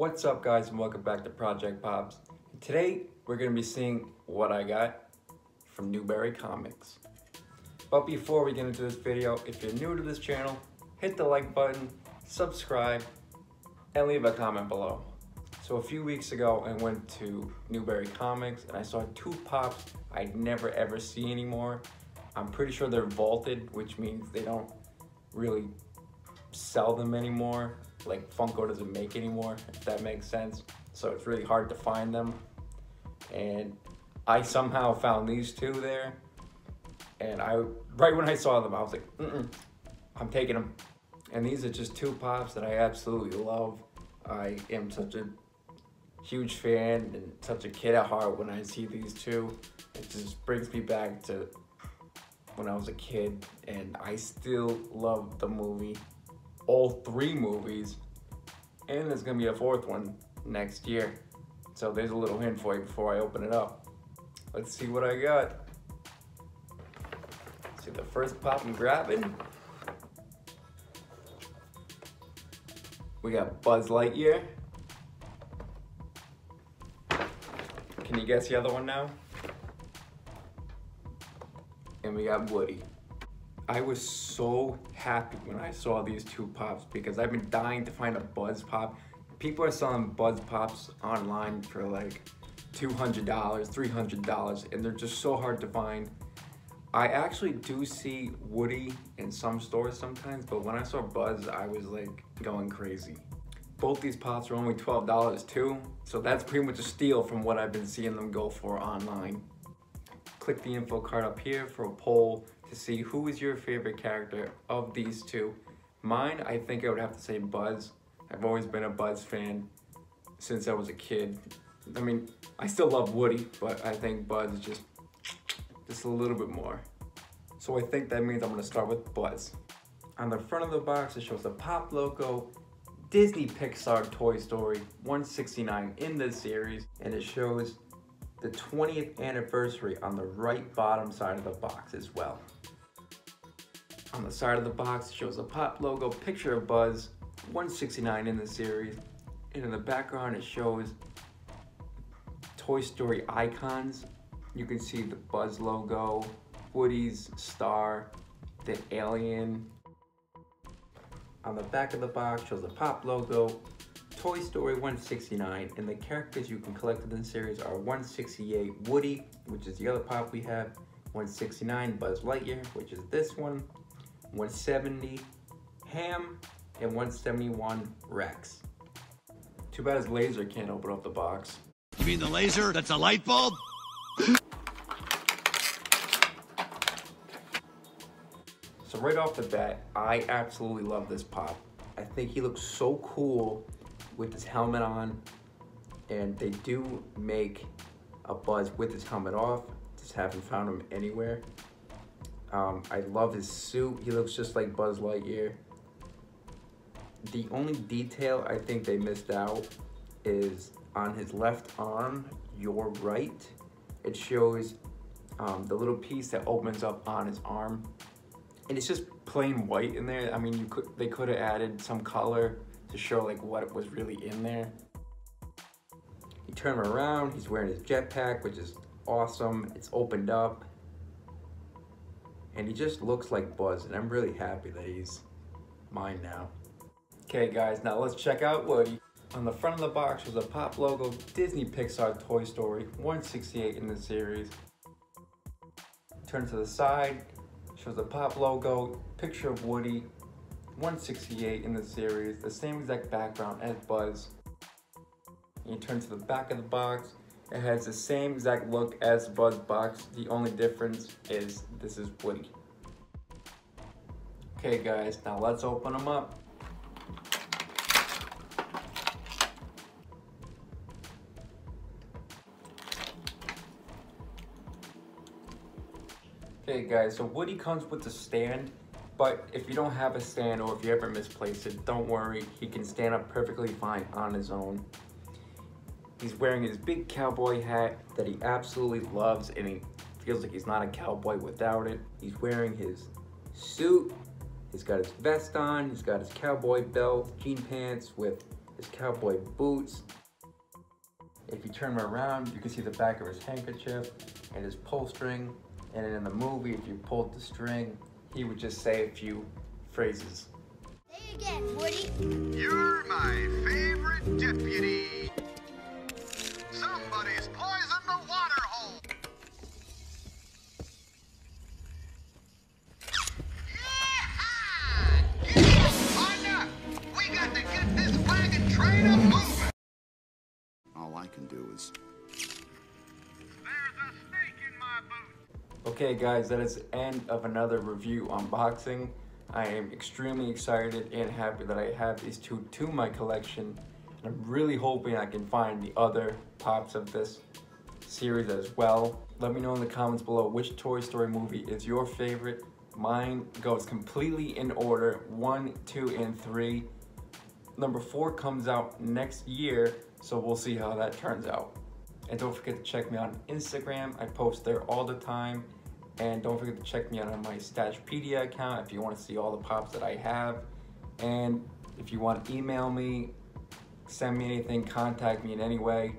What's up guys and welcome back to Project Pops. Today we're going to be seeing what I got from Newbury Comics. But before we get into this video, if you're new to this channel, hit the like button, subscribe, and leave a comment below. So a few weeks ago I went to Newbury Comics and I saw two pops I'd never ever see anymore. I'm pretty sure they're vaulted, which means they don't really sell them anymore. Like Funko doesn't make anymore, if that makes sense. So it's really hard to find them. And I somehow found these two there. And I, right when I saw them, I was like, mm, -mm I'm taking them. And these are just two pops that I absolutely love. I am such a huge fan and such a kid at heart when I see these two. It just brings me back to when I was a kid and I still love the movie all three movies, and there's gonna be a fourth one next year. So there's a little hint for you before I open it up. Let's see what I got. See the first pop I'm grabbing. We got Buzz Lightyear. Can you guess the other one now? And we got Woody. I was so happy when I saw these two pops because I've been dying to find a Buzz Pop. People are selling Buzz Pops online for like $200, $300, and they're just so hard to find. I actually do see Woody in some stores sometimes, but when I saw Buzz, I was like going crazy. Both these pops are only $12 too, so that's pretty much a steal from what I've been seeing them go for online. Click the info card up here for a poll to see who is your favorite character of these two. Mine, I think I would have to say Buzz. I've always been a Buzz fan since I was a kid. I mean, I still love Woody, but I think Buzz is just, just a little bit more. So I think that means I'm gonna start with Buzz. On the front of the box, it shows the Pop logo, Disney Pixar Toy Story 169 in this series, and it shows the 20th anniversary on the right bottom side of the box as well. On the side of the box shows a pop logo, picture of Buzz, 169 in the series, and in the background it shows Toy Story icons. You can see the Buzz logo, Woody's star, the alien. On the back of the box shows a pop logo, Toy Story 169, and the characters you can collect in this series are 168 Woody, which is the other pop we have, 169 Buzz Lightyear, which is this one, 170 Hamm, and 171 Rex. Too bad his laser can't open up the box. You mean the laser that's a light bulb? So right off the bat, I absolutely love this pop. I think he looks so cool with his helmet on and they do make a Buzz with his helmet off. Just haven't found him anywhere. Um, I love his suit. He looks just like Buzz Lightyear. The only detail I think they missed out is on his left arm, your right. It shows um, the little piece that opens up on his arm. And it's just plain white in there. I mean, you could they could have added some color to show like what was really in there. You turn him around, he's wearing his jetpack, which is awesome. It's opened up. And he just looks like Buzz, and I'm really happy that he's mine now. Okay guys, now let's check out Woody. On the front of the box was a pop logo, Disney Pixar Toy Story, 168 in the series. Turn to the side, shows a pop logo, picture of Woody, 168 in the series, the same exact background as Buzz. You turn to the back of the box, it has the same exact look as Buzz box. The only difference is this is Woody. Okay guys, now let's open them up. Okay guys, so Woody comes with the stand but if you don't have a stand or if you ever misplace it, don't worry. He can stand up perfectly fine on his own. He's wearing his big cowboy hat that he absolutely loves and he feels like he's not a cowboy without it. He's wearing his suit. He's got his vest on. He's got his cowboy belt, jean pants with his cowboy boots. If you turn him around, you can see the back of his handkerchief and his pull string. And in the movie, if you pulled the string, he would just say a few phrases. Say again, Woody. You're my favorite deputy. Somebody's poisoned the water hole. Yeehaw! Get up, partner! We got to get this wagon train a moving. All I can do is There's a snake in my boot. Okay guys, that is the end of another review unboxing. I am extremely excited and happy that I have these two to my collection. And I'm really hoping I can find the other pops of this series as well. Let me know in the comments below which Toy Story movie is your favorite. Mine goes completely in order, one, two, and three. Number four comes out next year, so we'll see how that turns out. And don't forget to check me out on Instagram. I post there all the time. And don't forget to check me out on my Stashpedia account if you want to see all the pops that I have. And if you want to email me, send me anything, contact me in any way.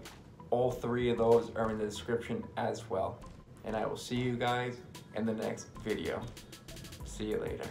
All three of those are in the description as well. And I will see you guys in the next video. See you later.